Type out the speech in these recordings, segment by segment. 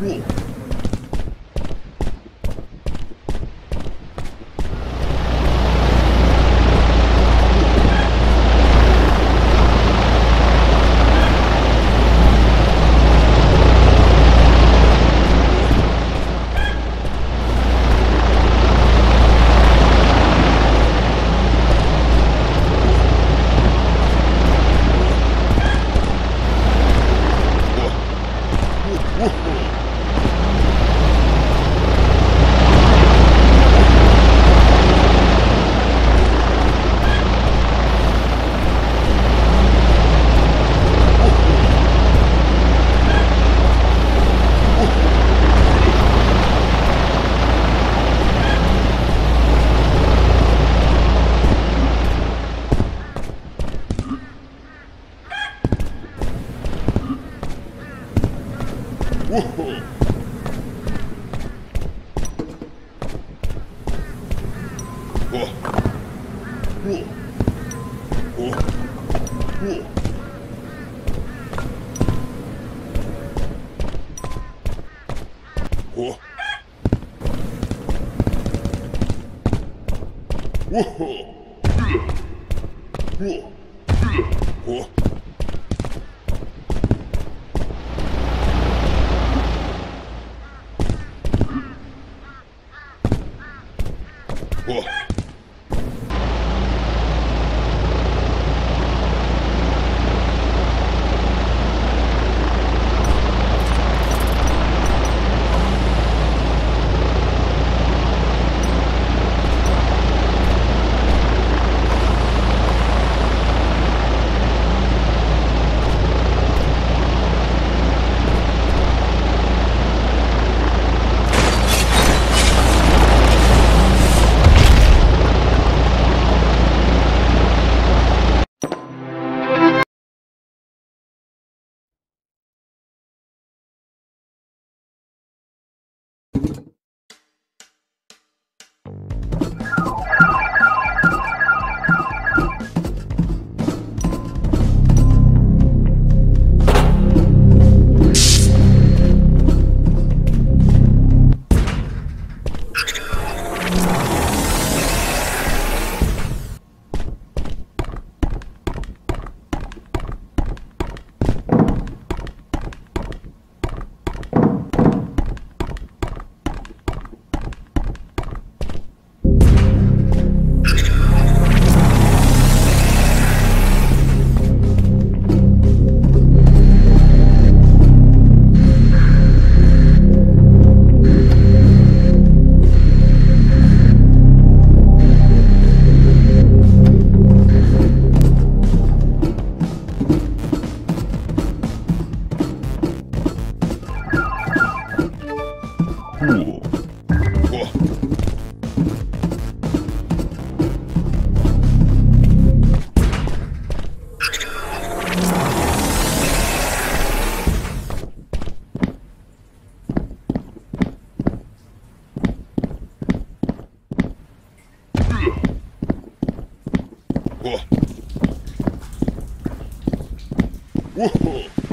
me. Whoa. Whoa.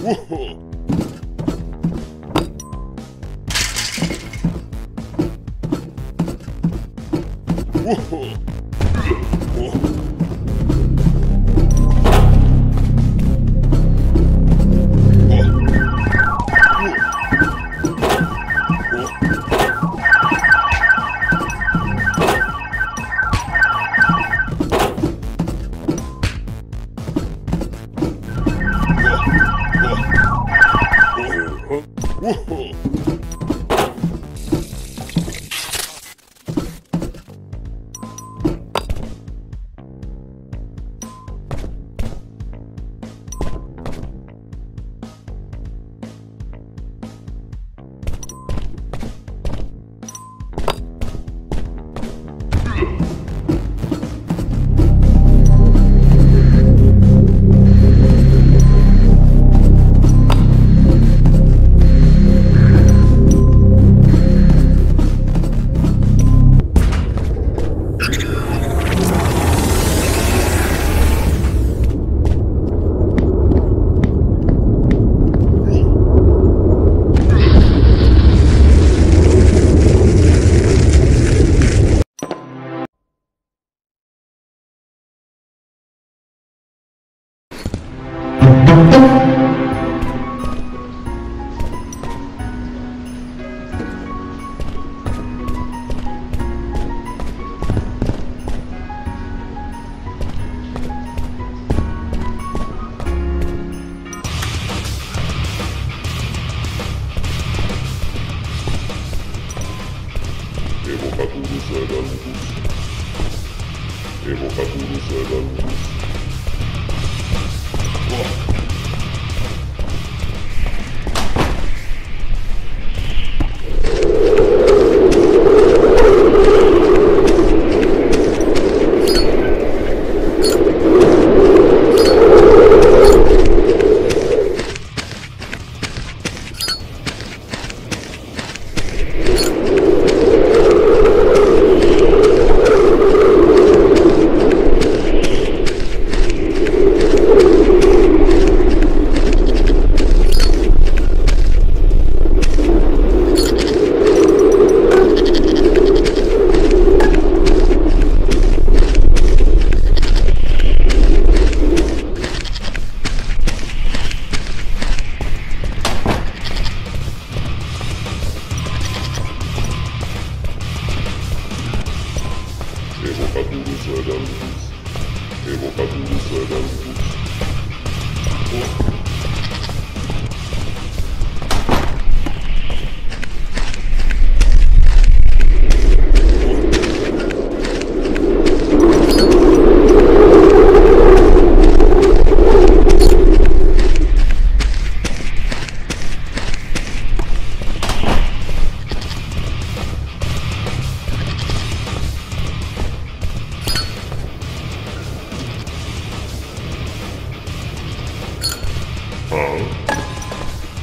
Whoa. Evocadores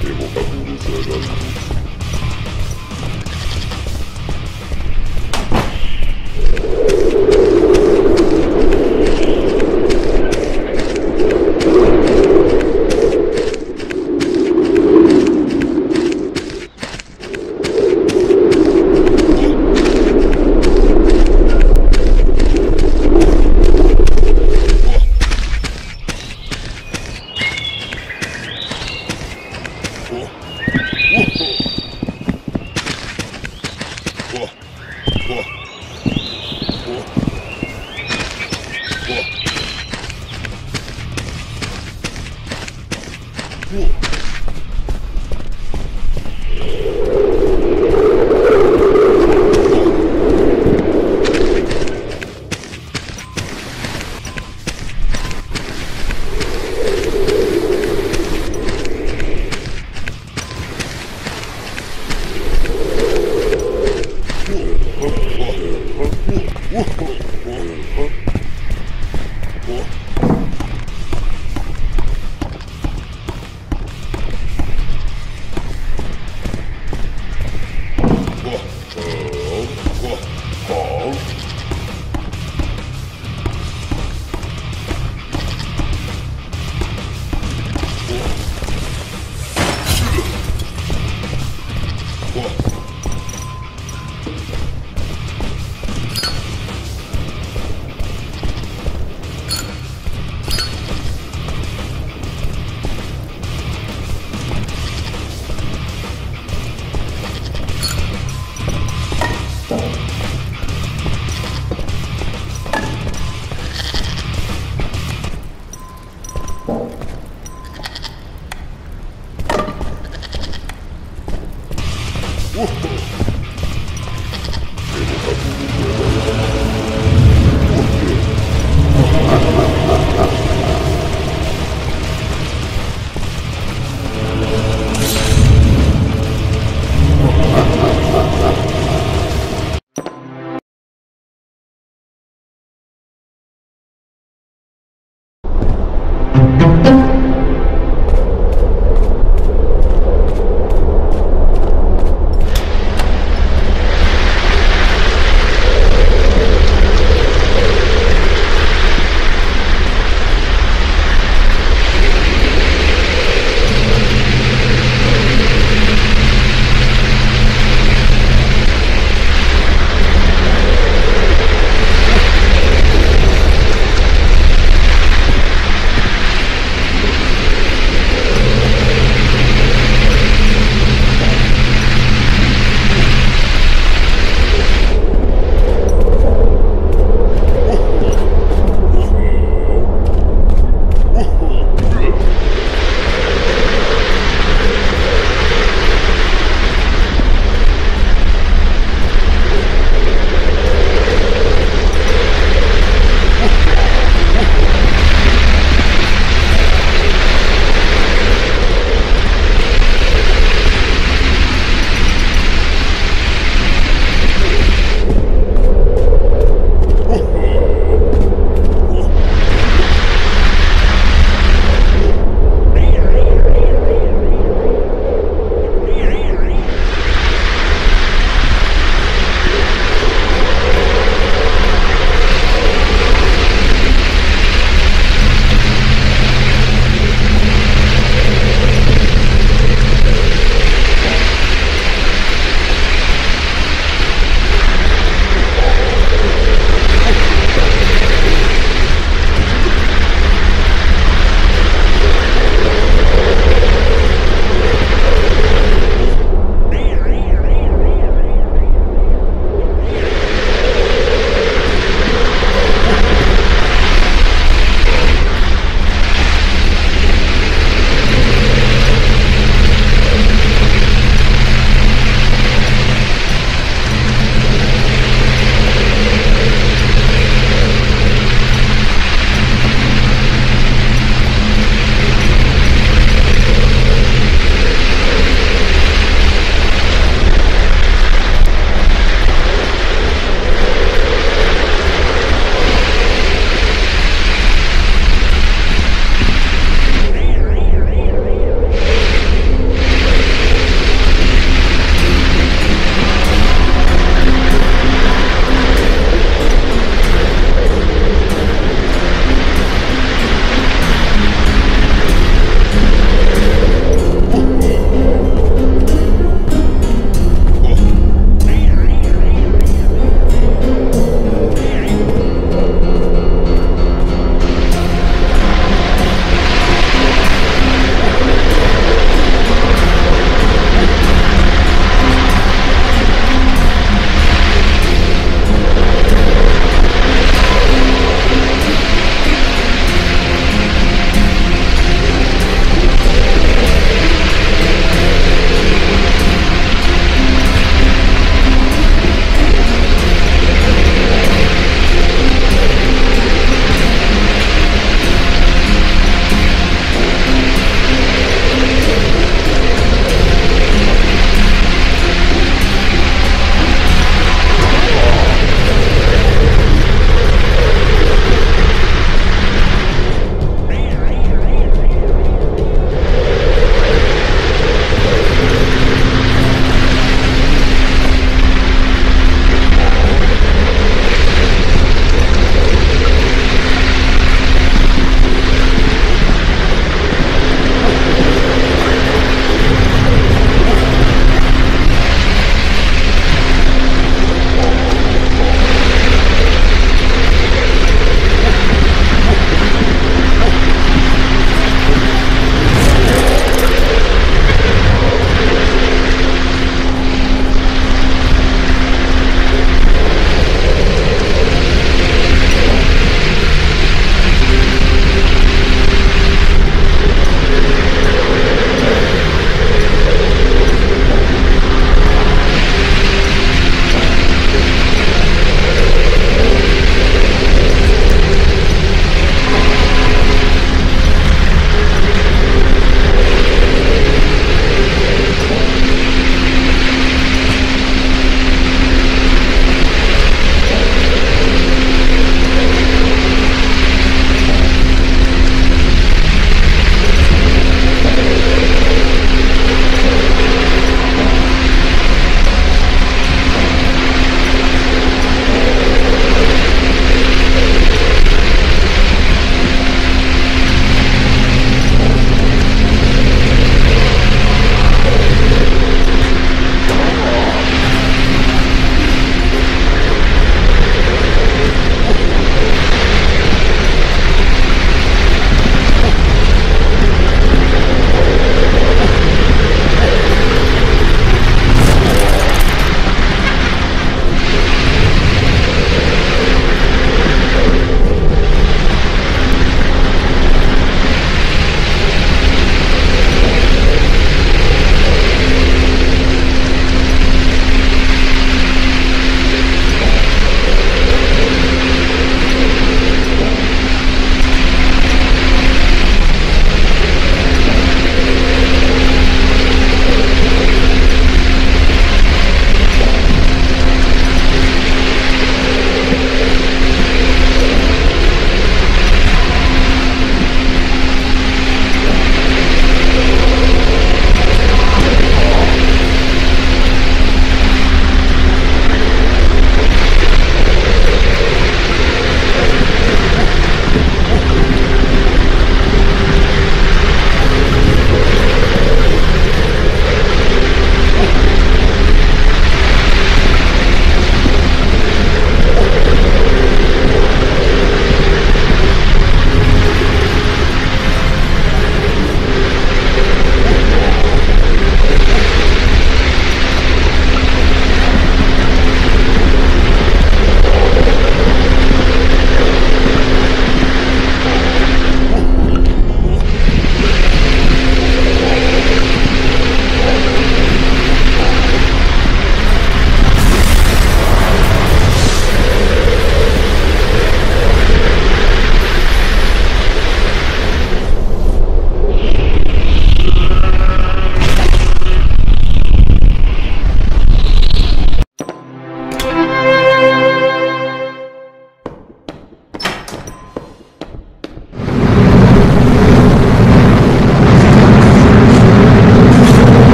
Evocadores das luzes.